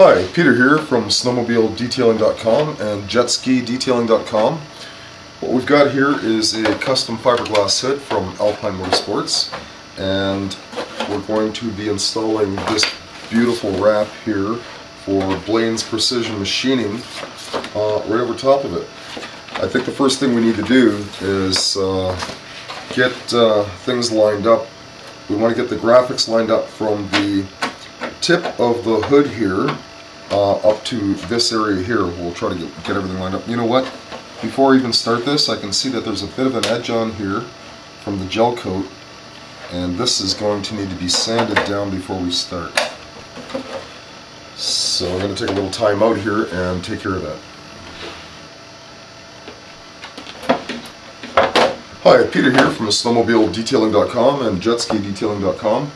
Hi, Peter here from snowmobiledetailing.com and jetskidetailing.com. What we've got here is a custom fiberglass hood from Alpine Motorsports and we're going to be installing this beautiful wrap here for Blaine's Precision Machining uh, right over top of it. I think the first thing we need to do is uh, get uh, things lined up. We want to get the graphics lined up from the tip of the hood here uh, up to this area here. We'll try to get, get everything lined up. You know what? Before I even start this, I can see that there's a bit of an edge on here from the gel coat and this is going to need to be sanded down before we start. So I'm going to take a little time out here and take care of that. Hi, Peter here from snowmobiledetailing.com and jetskidetailing.com.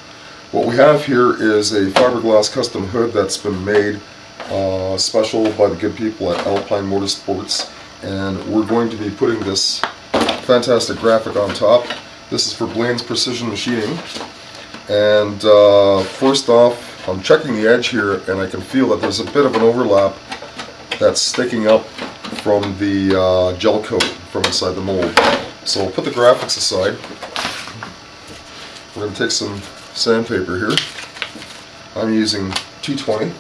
What we have here is a fiberglass custom hood that's been made uh, special by the good people at Alpine Motorsports and we're going to be putting this fantastic graphic on top. This is for Blaine's Precision Machining and uh, first off I'm checking the edge here and I can feel that there's a bit of an overlap that's sticking up from the uh, gel coat from inside the mold. So we'll put the graphics aside. We're going to take some sandpaper here. I'm using 220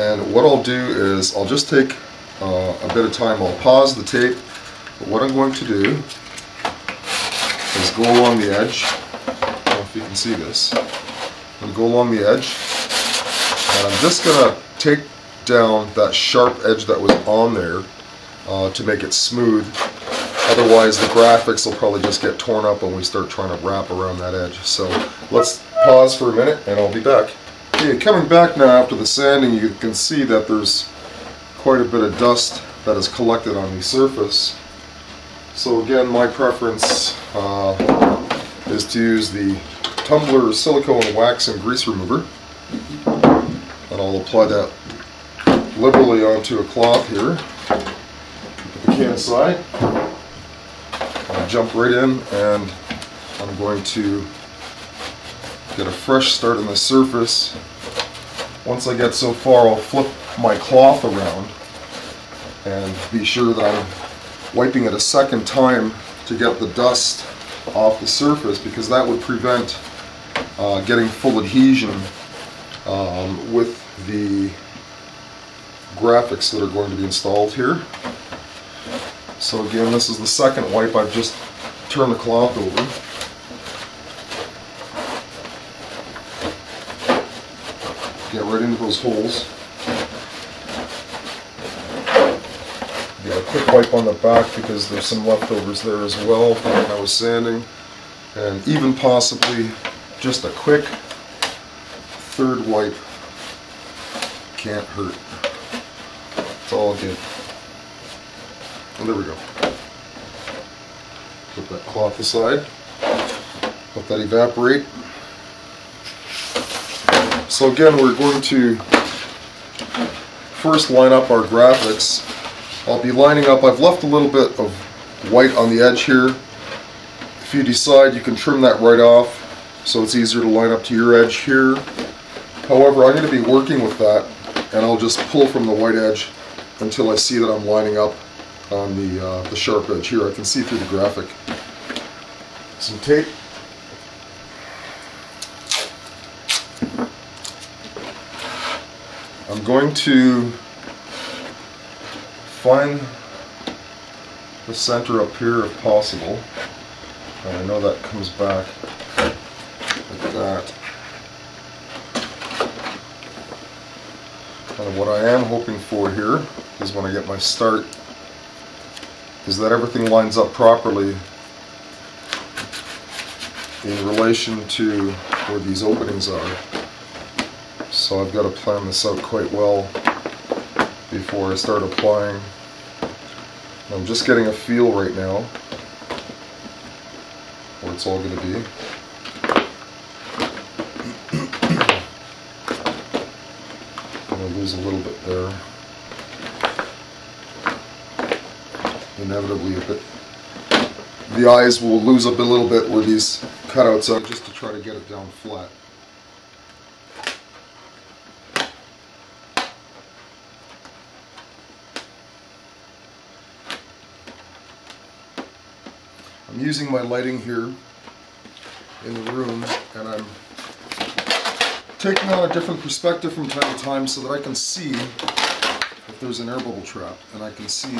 and what I'll do is I'll just take uh, a bit of time. I'll pause the tape. But what I'm going to do is go along the edge. I don't know if you can see this. I'm going to go along the edge and I'm just going to take down that sharp edge that was on there uh, to make it smooth. Otherwise the graphics will probably just get torn up when we start trying to wrap around that edge. So let's pause for a minute and I'll be back. Okay, coming back now after the sanding, you can see that there's quite a bit of dust that is collected on the surface. So again, my preference uh, is to use the Tumbler silicone wax and grease remover. And I'll apply that liberally onto a cloth here. Put the can aside. I'll jump right in and I'm going to get a fresh start on the surface. Once I get so far, I'll flip my cloth around and be sure that I'm wiping it a second time to get the dust off the surface because that would prevent uh, getting full adhesion um, with the graphics that are going to be installed here. So again, this is the second wipe. I've just turned the cloth over. Get right into those holes. Get a quick wipe on the back because there's some leftovers there as well from when I was sanding. And even possibly just a quick third wipe can't hurt. It's all good. And there we go. Put that cloth aside. Let that evaporate. So again, we're going to first line up our graphics. I'll be lining up, I've left a little bit of white on the edge here. If you decide, you can trim that right off so it's easier to line up to your edge here. However, I'm going to be working with that and I'll just pull from the white edge until I see that I'm lining up on the, uh, the sharp edge here. I can see through the graphic. Some tape. I'm going to find the center up here if possible. And I know that comes back like that. And what I am hoping for here is when I get my start is that everything lines up properly in relation to where these openings are. So I've got to plan this out quite well before I start applying. I'm just getting a feel right now where it's all going to be. I'm going to lose a little bit there. Inevitably a bit. The eyes will lose up a little bit where these cutouts are just to try to get it down flat. I'm using my lighting here in the room and I'm taking on a different perspective from time to time so that I can see if there's an air bubble trap and I can see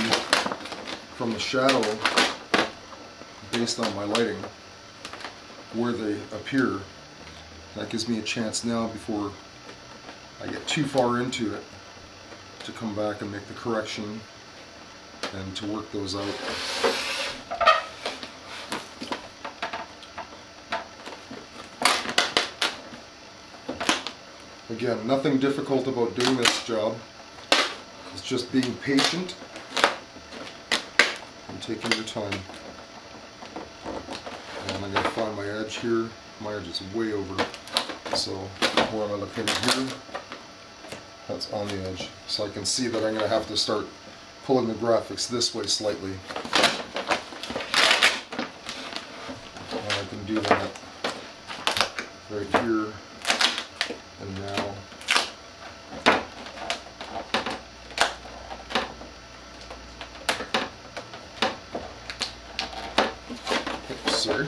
from the shadow based on my lighting where they appear. That gives me a chance now before I get too far into it to come back and make the correction and to work those out. Again, nothing difficult about doing this job. It's just being patient and taking your time. And I'm going to find my edge here. My edge is way over. So where am I located here? That's on the edge. So I can see that I'm going to have to start pulling the graphics this way slightly. And I can do that right here and now. Sorry.